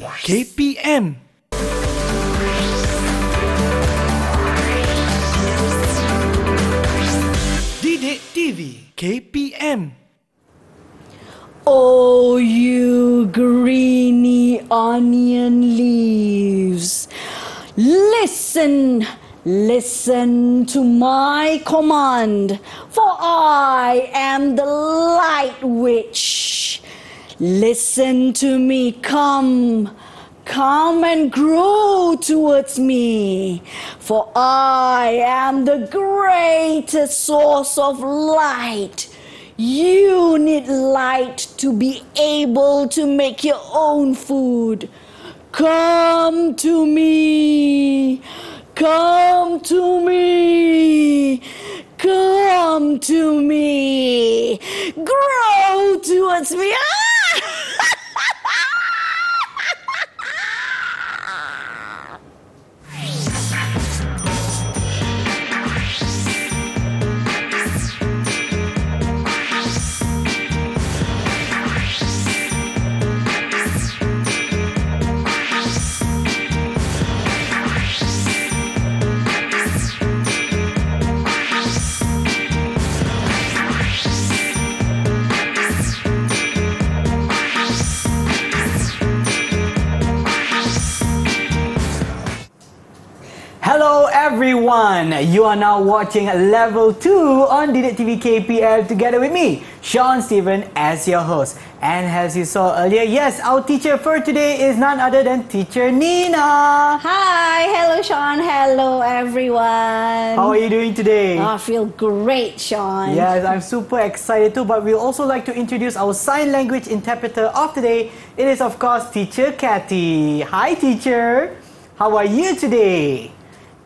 KPM Didik TV KPM Oh, you greeny onion leaves. Listen, listen to my command, for I am the light witch. Listen to me, come, come and grow towards me, for I am the greatest source of light. You need light to be able to make your own food. Come to me. Come to me. Come to me. Grow towards me. Ah! Everyone! You are now watching Level 2 on Didik TV KPM together with me, Sean Stephen as your host. And as you saw earlier, yes, our teacher for today is none other than Teacher Nina. Hi, hello Sean, hello everyone. How are you doing today? Oh, I feel great, Sean. Yes, I'm super excited too, but we'd also like to introduce our sign language interpreter of today. It is of course Teacher Kathy. Hi teacher! How are you today?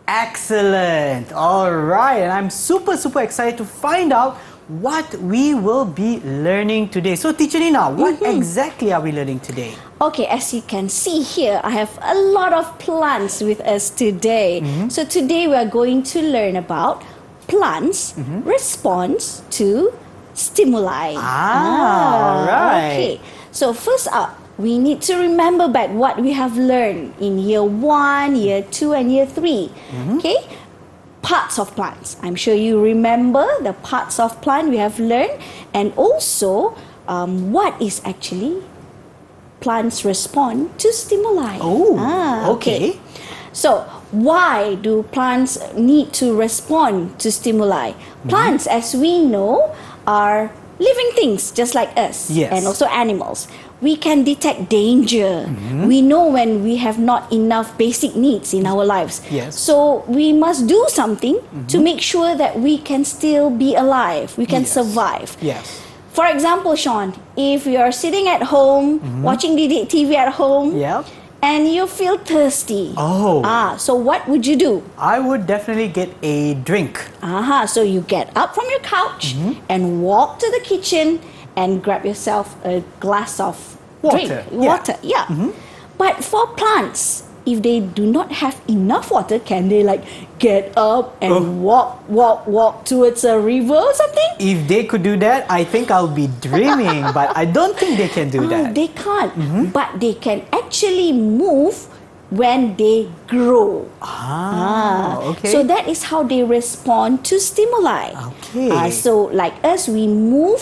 Excellent. All right, and I'm super super excited to find out what we will be learning today. So teacher Nina, what mm-hmm. exactly are we learning today? Okay, as you can see here, I have a lot of plants with us today. Mm-hmm. So today we are going to learn about plants' mm-hmm. response to stimuli. Ah, ah alright. Okay. So first up, we need to remember back what we have learned in year one, year two, and year 3 Okay. Parts of plants. I'm sure you remember the parts of plant we have learned, and also um, what is actually plants respond to stimuli. Oh, Ah, okay. So, why do plants need to respond to stimuli? Mm-hmm. Plants, as we know, are living things just like us Yes. and also animals. We can detect danger. Mm-hmm. We know when we have not enough basic needs in our lives. Yes. Mm-hmm. So we must do something to make sure that we can still be alive. We can Yes. survive. Yes. For example, Sean, if you are sitting at home watching Didik TV at home Mm-hmm. Yeah. and you feel thirsty. Oh. Ah, so what would you do? I would definitely get a drink. Aha, so you get up from your couch Mm-hmm. and walk to the kitchen and grab yourself a glass of Water, drink. yeah. Mm-hmm. Water, yeah. But for plants, if they do not have enough water, can they like get up and Oh. walk, walk, walk towards a river or something? If they could do that, I think I'll be dreaming, but I don't think they can do Oh, that. they can't. But they can actually move when they grow. Ah, okay. So that is how they respond to stimuli. Okay. Uh, so like us, we move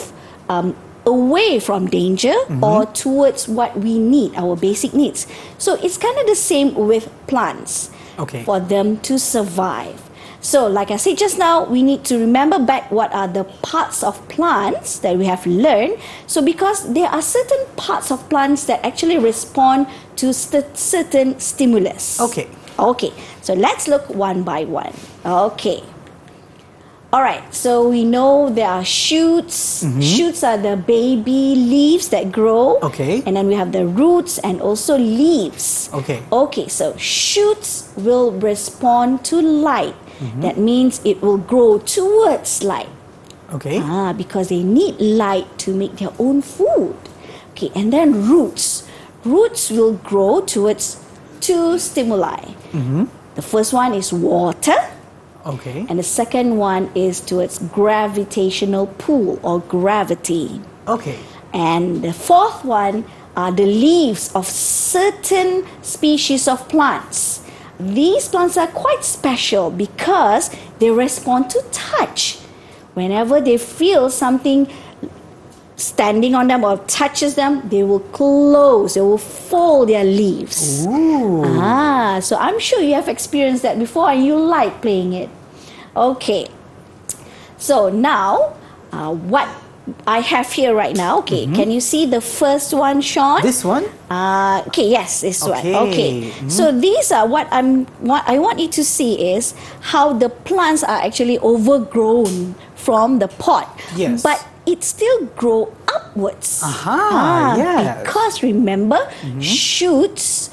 um, away from danger Mm-hmm. or towards what we need, our basic needs. So it's kind of the same with plants. Okay. For them to survive. So, like I said just now, we need to remember back what are the parts of plants that we have learned. So, because there are certain parts of plants that actually respond to st- certain stimulus. Okay. Okay, so let's look one by one. Okay. All right, so we know there are shoots. Mm-hmm. Shoots are the baby leaves that grow. Okay. And then we have the roots and also leaves. Okay. Okay, so shoots will respond to light. Mm-hmm. That means it will grow towards light. Okay. Ah, because they need light to make their own food. Okay, and then roots. Roots will grow towards two stimuli. Mm-hmm. The first one is water, Okay. and the second one is towards gravitational pull or gravity. Okay. And the fourth one are the leaves of certain species of plants. These plants are quite special because they respond to touch. Whenever they feel something standing on them or touches them, they will close, they will fold their leaves. Ooh. Ah, so I'm sure you have experienced that before and you like playing it. Okay, so now uh, what I have here right now, okay, can you see the first one, Sean? This one? Uh, okay, yes, this Okay. one. Okay. So these are what I'm what I want you to see is how the plants are actually overgrown from the pot. Yes. But it still grow upwards. Aha, Ah, yes. Because remember, Mm-hmm. shoots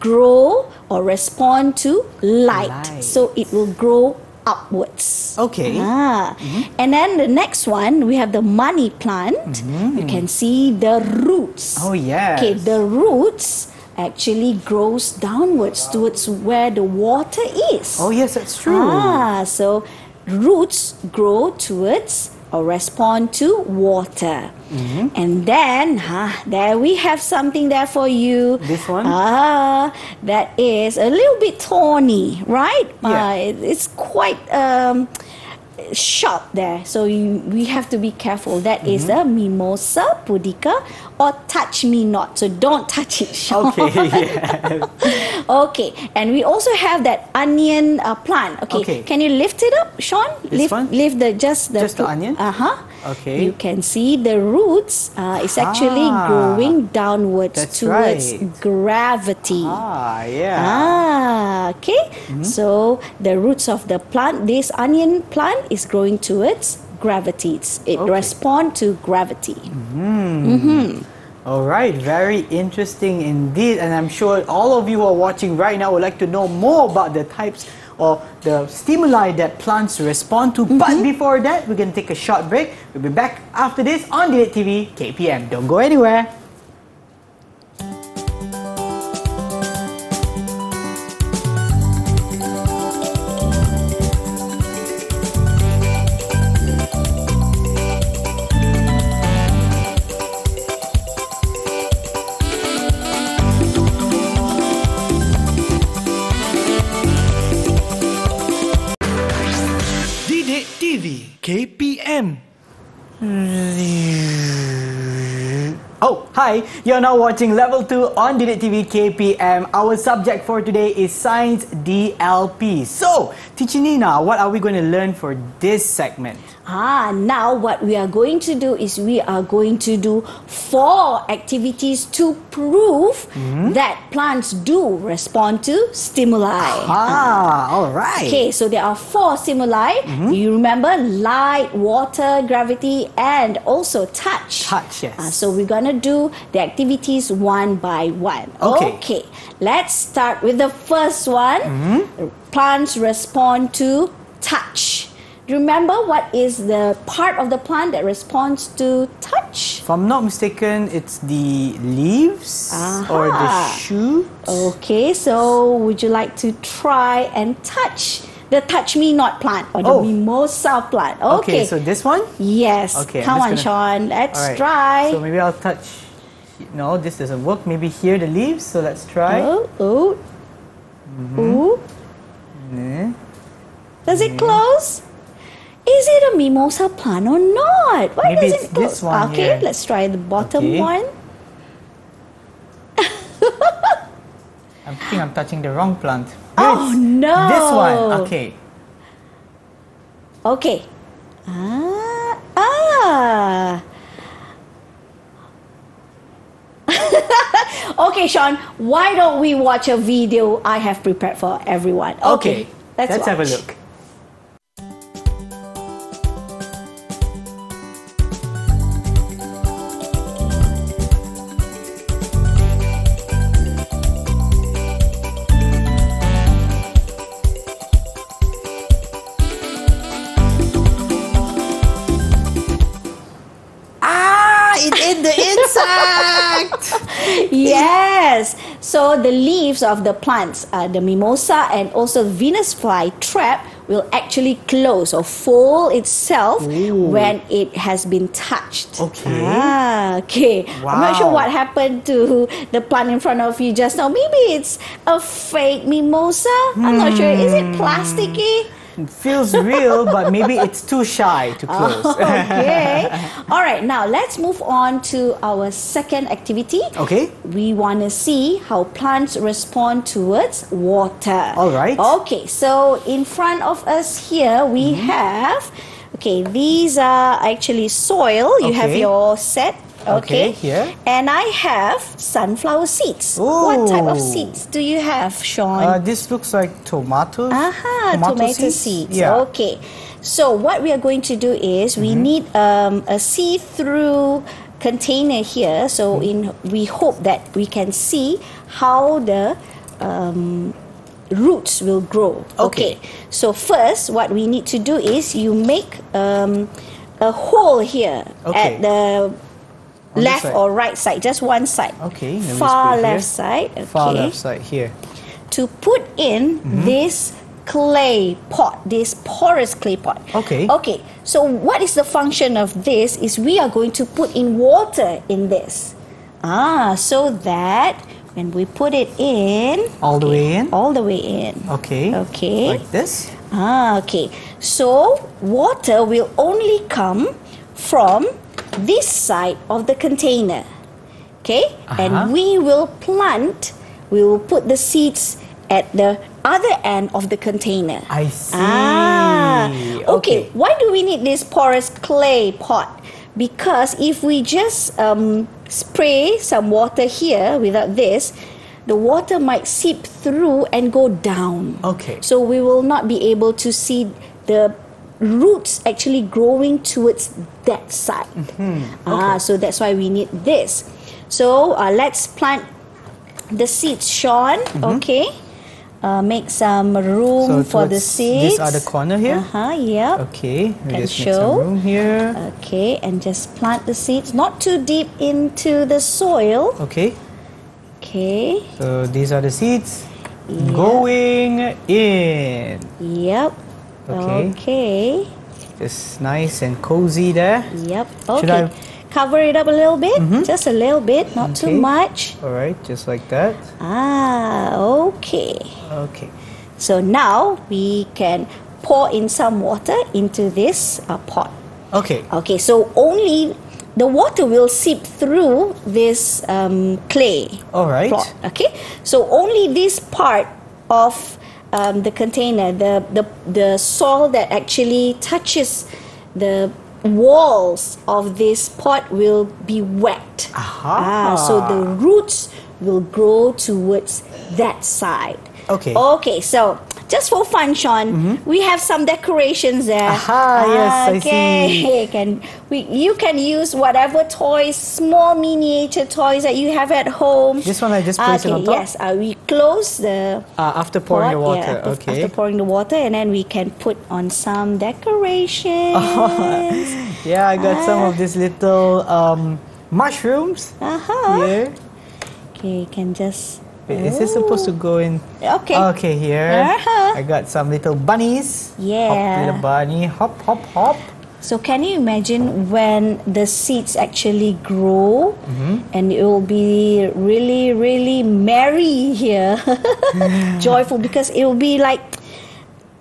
grow or respond to light. Light. So it will grow upwards. Okay. Ah. And then the next one, we have the money plant. You can see the roots. Oh, yeah. Okay, the roots actually grows downwards towards where the water is. Oh, yes, that's true. Ah, so roots grow towards or respond to water. Mm-hmm. And then, huh, there we have something there for you. This one? Ah, that is a little bit thorny, right? Yeah. Uh, it- it's quite um, sharp there. So you, we have to be careful. That is Mm-hmm. a mimosa pudica or touch me not. So don't touch it, Sean. Okay, yes. Okay, and we also have that onion uh, plant. Okay. Okay. can you lift it up, Sean? This lift, one? lift the just the Just the onion? Uh huh. Okay. You can see the roots. Uh, it's actually Ah, growing downwards towards right. gravity. Ah, yeah. Ah, okay. Mm-hmm. So the roots of the plant, this onion plant, is growing towards gravity. It's, it Okay. respond to gravity. All right, very interesting indeed. And I'm sure all of you who are watching right now would like to know more about the types or the stimuli that plants respond to. But mm-hmm. before that, we're going to take a short break. We'll be back after this on Didik TV KPM. Don't go anywhere. Hi! You're now watching Level 2 on Didik TV KPM. Our subject for today is Science DLP. So, Teacher Nina, what are we going to learn for this segment? Ah, now what we are going to do is we are going to do four activities to prove Mm-hmm. that plants do respond to stimuli. Ah, all right. Okay, so there are four stimuli. Mm-hmm. You remember light, water, gravity, and also touch. Touch, yes. Ah, so we're gonna do the activities one by one. Okay. let's start with the first one. Mm-hmm. Plants respond to touch. Remember what is the part of the plant that responds to touch? If I'm not mistaken, it's the leaves or the Aha. shoot. Okay, so would you like to try and touch the touch me not plant or the Oh. mimosa plant? Okay, Okay. so this one? yes. Okay, Come on, just Sean. Let's Alright, try. So maybe I'll touch. No, this doesn't work. Maybe here the leaves. So let's try. Oh, oh. Mm-hmm. Ooh. Eh. Does it close? Is it a mimosa plant or not? Why Maybe does it close? this one okay, here. let's try the bottom Okay. one. I think I'm touching the wrong plant. Oh, no. This one. Okay. Okay. Ah. Ah. okay, Sean, why don't we watch a video I have prepared for everyone? Okay. Let's, Let's have a look. Yes. So the leaves of the plants, uh, the mimosa and also Venus fly trap will actually close or fold itself when it has been touched. Okay. Ah, okay. Wow. I'm not sure what happened to the plant in front of you just now. Maybe it's a fake mimosa. I'm not sure. Is it plasticky? It feels real, but maybe it's too shy to close. okay. All right. Now let's move on to our second activity. okay. We want to see how plants respond towards water. All right. Okay. So in front of us here we Mm-hmm. have. Okay, these are actually soil. You have your set. Okay, Okay. here. And I have sunflower seeds. What type of seeds do you have, Sean? Uh, this looks like tomatoes. Aha, tomato, seeds. Yeah. Okay. So what we are going to do is we need um, a see-through container here. So in we hope that we can see how the um, roots will grow. Okay. So first, what we need to do is you make um, a hole here Okay. at the On left or right side, just one side. Okay, let me just Far left here. side. Okay Far left side here. to put in Mm-hmm. this clay pot, this porous clay pot. Okay. Okay. So what is the function of this? Is we are going to put in water in this. Ah, so that when we put it in, All the way in. all the way in. Okay. Okay. Like this. Ah, okay. So water will only come from this side of the container. Okay? Uh-huh. And we will plant, we will put the seeds at the other end of the container. I see. Ah, okay. Okay. Why do we need this porous clay pot? Because if we just um, spray some water here without this, the water might seep through and go down. Okay. So we will not be able to see the roots actually growing towards that side. Mm-hmm. Ah, so that's why we need this. So uh, let's plant the seeds, Sean. Okay. Uh, make some room So for the seeds. this other corner here? Uh huh. Yep. Okay. We Can show. some room here. Okay, and just plant the seeds not too deep into the soil. Okay. Okay. So these are the seeds Yeah. going in. Yep. Okay. Okay. Just nice and cozy there. Yep. Should Okay. I- Cover it up a little bit, Mhm. just a little bit, not too Okay. much. All right, just like that. Ah, okay. Okay. So now we can pour in some water into this uh, pot. Okay. Okay, so only the water will seep through this um, clay All right. plot. Okay, so only this part of um, the container, the, the the soil that actually touches the walls of this pot will be wet. Aha. Ah, so the roots will grow towards that side. Okay. Okay, so just for fun, Sean, we have some decorations there. Aha, yes, I okay. see. Can we? You can use whatever toys, small miniature toys that you have at home. This one I just place it okay, on top? Yes, uh, we close the Uh, after pouring pot, the water. yeah, okay. After pouring the water, and then we can put on some decorations. yeah, I got some of these little um, mushrooms Uh-huh. here. Okay, can just. Wait, Is this supposed to go in? Okay. Okay, here. Uh-huh. I got some little bunnies. Hop, Yeah. little bunny. Hop, hop, hop. So can you imagine when the seeds actually grow Mm-hmm. and it will be really, really merry here, joyful because it will be like,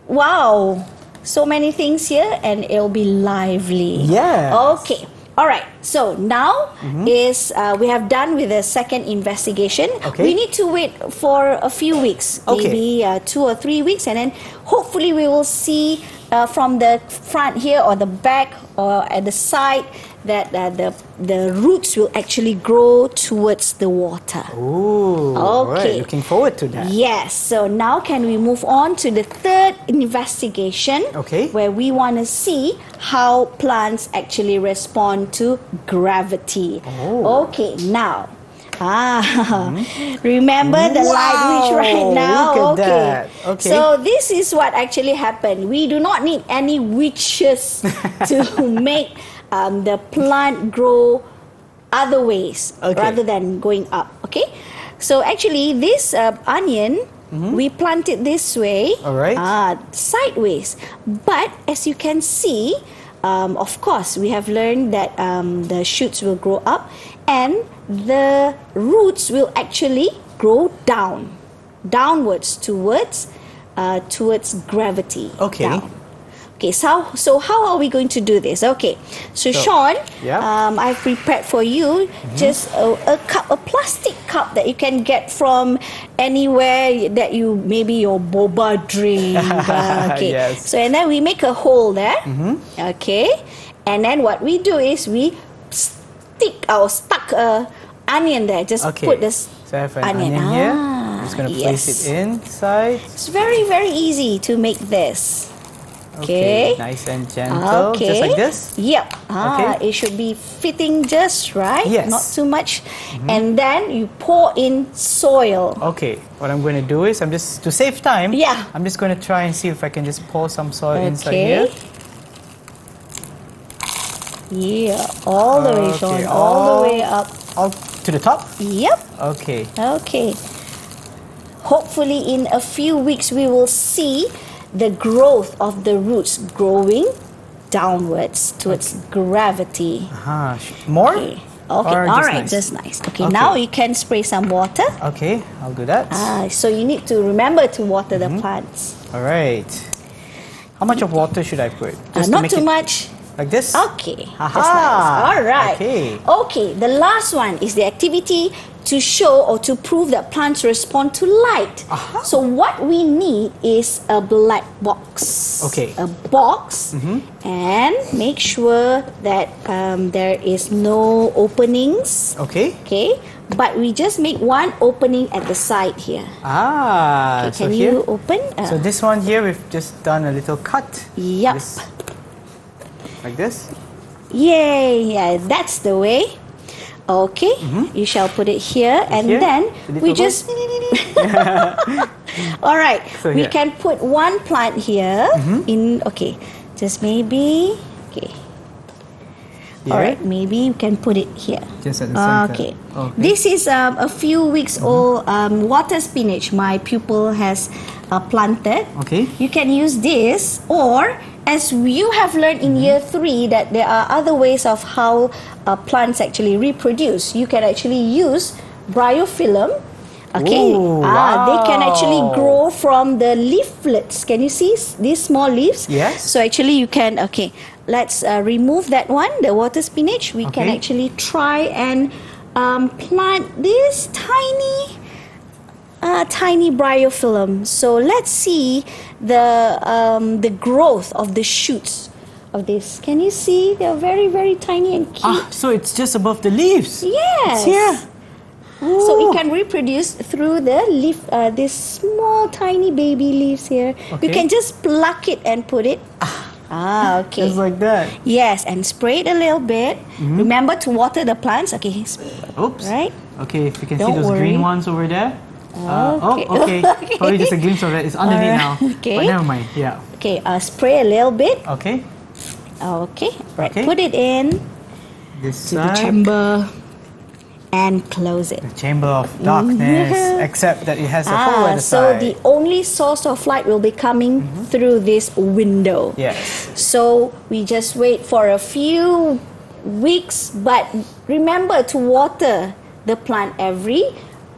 wow, so many things here and it will be lively. Yeah. Okay. All right. So now Mm-hmm. is uh, we have done with the second investigation. Okay. We need to wait for a few weeks, Okay. maybe uh, two or three weeks, and then hopefully we will see uh, from the front here or the back or at the side that uh, the the roots will actually grow towards the water. Ooh. All right. Okay. Looking forward to that. Yes. So now can we move on to the third investigation? Okay. Where we want to see how plants actually respond to gravity. Oh. Okay. Now. Ah, remember the light witch right now? okay. that. Okay. So this is what actually happened. We do not need any witches to make um, the plant grow other ways Okay. rather than going up. Okay. So actually, this uh, onion we plant it this way. All right. Ah, sideways. But as you can see, um, of course, we have learned that um, the shoots will grow up and the roots will actually grow down, downwards towards, uh, towards gravity. Okay. Down. Okay, so so how are we going to do this? Okay, so, So, Sean, yeah. um, I've prepared for you just a, a cup, a plastic cup that you can get from anywhere that you maybe your boba drink. uh, okay, Yes. so and then we make a hole there. Okay, and then what we do is we stick or stuck a onion there. Just Okay. put this So I have an onion. onion, here. Ah, I'm just gonna place yes. it inside. It's very very easy to make this. Okay. Nice and gentle, Okay. just like this. Yep. Ah, Okay. it should be fitting just right. Yes. Not too much. And then you pour in soil. Okay, what I'm going to do is I'm just to save time. Yeah. I'm just going to try and see if I can just pour some soil inside Okay. here. Yeah. All the way, Okay, Sean. All the way up. All to the top. Yep. Okay. Okay. Hopefully, in a few weeks, we will see the growth of the roots growing downwards towards gravity. Uh-huh. More? Okay. Okay. Or All just right. nice? Just nice. Okay, Okay. Now you can spray some water. Okay, I'll do that. Ah, so you need to remember to water Mm-hmm. the plants. All right. How much of water should I put? Uh, not make too much. Like this? Okay. Aha. Nice. All right. Okay. Okay. The last one is the activity to show or to prove that plants respond to light. Aha. So what we need is a black box. Okay. Mm-hmm. A box, and make sure that um, there is no openings. Okay. Okay. But we just make one opening at the side here. Ah, Okay, so can here. you open? Uh, So this one here, we've just done a little cut. Yep. This- like this. Yay! Yeah, that's the way. Okay, you shall put it here, and Mm-hmm. here? then we just. All right, So we. Mm-hmm. can put one plant here. In okay, just maybe. Okay. All Yeah. right, maybe you can put it here. Just at the center. Okay. Okay. This is um, a few weeks old um, water spinach my pupil has uh, planted. Okay. You can use this, or as you have learned in year three, that there are other ways of how uh, plants actually reproduce. You can actually use bryophyllum. Okay, Ooh, ah, they can actually grow from the leaflets. Can you see these small leaves? Yes. So actually, you can. Okay, let's uh, remove that one, the water spinach. We can actually try and um, plant this tiny uh, tiny bryophyllum. So let's see the um, the growth of the shoots of this. Can you see? They're very very tiny and cute. Ah, so it's just above the leaves. Yes. It's here. So it can reproduce through the leaf, uh, this small tiny baby leaves here. Okay. You can just pluck it and put it. Ah, okay. Just like that. Yes, and spray it a little bit. Mm-hmm. Remember to water the plants. Okay, Oops. right? Okay, if you can Don't see those green ones over there. Uh, Okay. oh, okay. Probably just a glimpse of it. It's underneath Alright, now. okay. But never mind. Yeah. Okay, uh, spray a little bit. Okay. Okay, right. Okay. Put it in This to the chamber and close it. The chamber of darkness, except that it has a hole Ah, at the so side. the only source of light will be coming through this window. Yes. So we just wait for a few weeks, but remember to water the plant every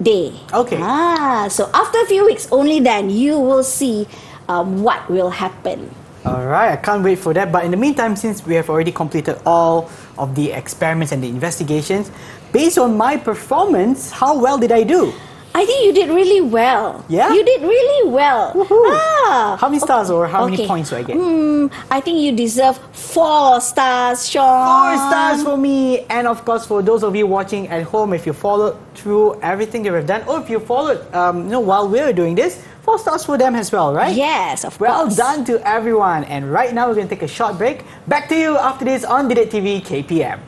day. Okay. Ah, so after a few weeks, only then you will see um, what will happen. Alright, I can't wait for that. But in the meantime, since we have already completed all of the experiments and the investigations, based on my performance, how well did I do? I think you did really well. Yeah? You did really well. Woohoo. Ah. How many stars or how many okay. points do I get? Hmm, I think you deserve four stars, Sean. Four stars for me, and of course for those of you watching at home, if you followed through everything that we've done, or if you followed, um, you know, while we were doing this, four stars for them as well, right? Yes, of Well course. Well done to everyone. And right now we're going to take a short break. Back to you after this on Didik TV. KPM.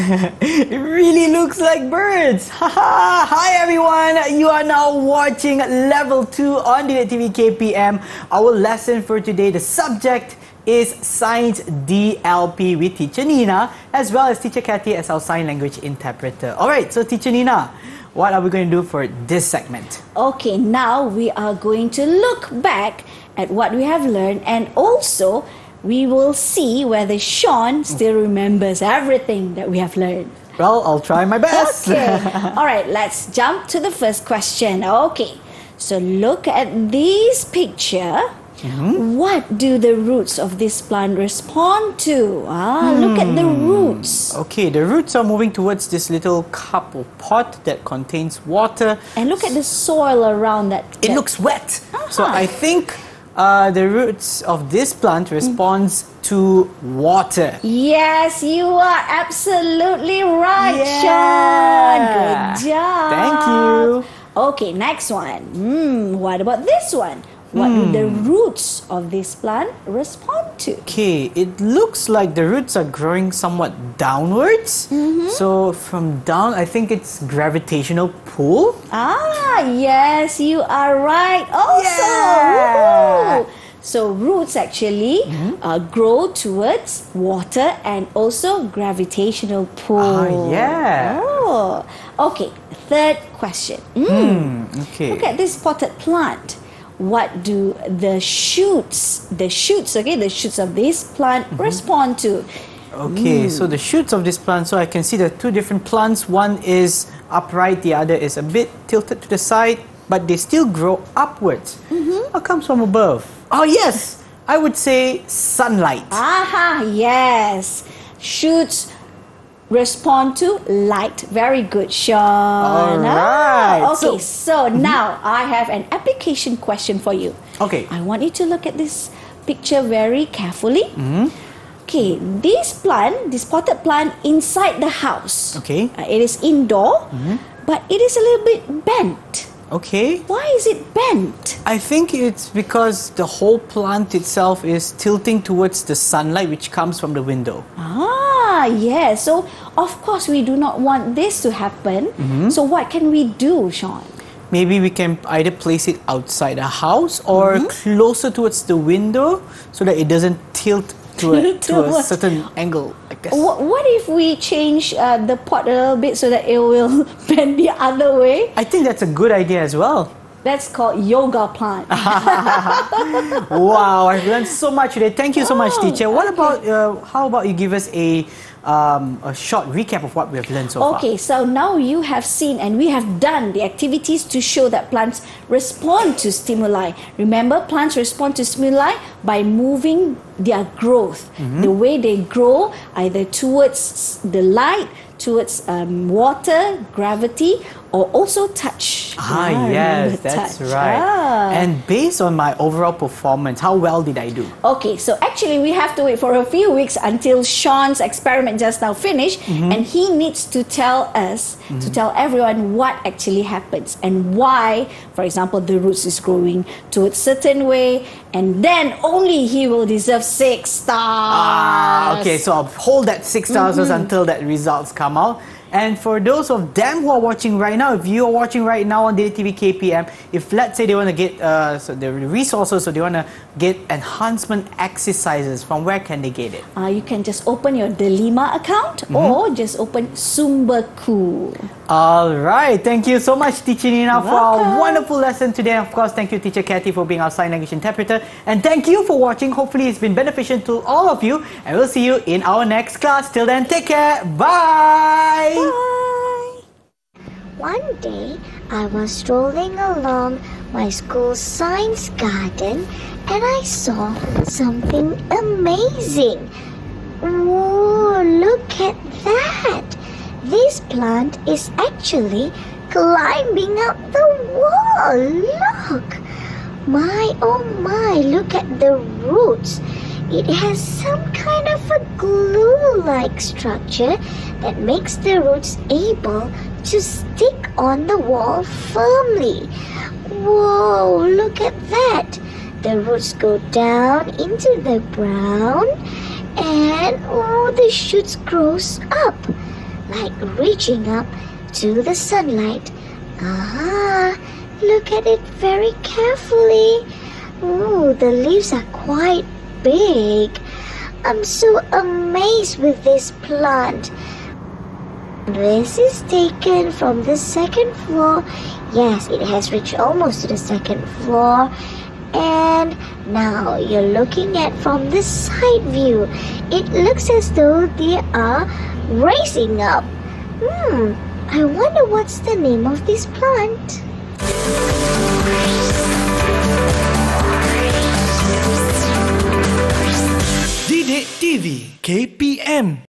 it really looks like birds. Hi everyone. You are now watching level 2 on Didik TV KPM. Our lesson for today, the subject is Science DLP with Teacher Nina as well as Teacher Kathy as our sign language interpreter. Alright, so Teacher Nina, what are we going to do for this segment? Okay, now we are going to look back at what we have learned and also we will see whether Sean still remembers everything that we have learned. Well, I'll try my best. Okay. All right, let's jump to the first question. Okay. So look at this picture. Mm-hmm. What do the roots of this plant respond to? Ah, look at the Hmm. roots. Okay, the roots are moving towards this little cup or pot that contains water. And look at the soil around that. It looks wet. So Ah. I think uh, the roots of this plant responds to water. Yes, you are absolutely right, Yeah. Sean. Good job. Thank you. Okay, next one. Hmm, what about this one? What do the Hmm. roots of this plant respond to? Okay, it looks like the roots are growing somewhat downwards. Mm-hmm. So from down, I think it's gravitational pull. Ah, yes, you are right. Also, Yeah. So roots actually Mm-hmm. uh, grow towards water and also gravitational pull. Ah, yeah. Oh, okay. Third question. Mm. Hmm, okay. Look at this potted plant. What do the shoots, the shoots, okay, the shoots of this plant Mm-hmm. respond to? Okay, so the shoots of this plant, so I can see the two different plants. One is upright, the other is a bit tilted to the side, but they still grow upwards. What comes from above? Oh, yes, I would say sunlight. Aha, yes. Shoots respond to light. Very good, Sean. Alright, Ah, okay, so- so, now I have an application question for you. Okay. I want you to look at this picture very carefully. Mm-hmm. Okay, this plant, this potted plant inside the house. Okay. Uh, it is indoor, Hmm. but it is a little bit bent. Okay. Why is it bent? I think it's because the whole plant itself is tilting towards the sunlight which comes from the window. Ah, yes. So, of course, we do not want this to happen. Mm-hmm. So, what can we do, Sean? Maybe we can either place it outside the house or closer towards the window so that it doesn't tilt to a, to a certain angle like this. What, what if we change uh, the pot a little bit so that it will bend the other way? I think that's a good idea as well. That's called yoga plant. wow, I've learned so much today. Thank you so much, Oh, teacher. What about uh, how about you give us a um, a short recap of what we have learned so far? Okay, so now you have seen and we have done the activities to show that plants respond to stimuli. Remember, plants respond to stimuli by moving their growth. Mm-hmm. The way they grow, either towards the light, towards um, water, gravity, or also touch. Ah, remember yes, that's touch. right. Ah. And based on my overall performance, how well did I do? Okay, so actually we have to wait for a few weeks until Sean's experiment just now finished Mm-hmm. and he needs to tell us, to tell everyone what actually happens and why, for example, the roots is growing to a certain way and then only he will deserve six stars. Ah, okay, so I'll hold that 6 stars until that results come out. And for those of them who are watching right now, if you are watching right now on Didik TV KPM, if let's say they want to get uh, so the resources, so they want to get enhancement exercises, from where can they get it? Uh, you can just open your Delima account or just open Sumbaku. All right, thank you so much, Teacher Nina, for our wonderful lesson today. And of course, thank you, Teacher Kathy, for being our sign language interpreter. And thank you for watching. Hopefully, it's been beneficial to all of you. And we'll see you in our next class. Till then, take care. Bye. Bye. One day, I was strolling along my school's science garden and I saw something amazing. Whoa, look at that! This plant is actually climbing up the wall. Look! My oh my, look at the roots. It has some kind of a glue like structure that makes the roots able to stick on the wall firmly. Whoa, look at that. The roots go down into the ground and oh, the shoots grows up like reaching up to the sunlight. Ah, look at it very carefully. Oh, the leaves are quite big. I'm so amazed with this plant. This is taken from the second floor. Yes, it has reached almost to the second floor. And now you're looking at from the side view. It looks as though they are raising up. Hmm, I wonder what's the name of this plant. Didik TV KPM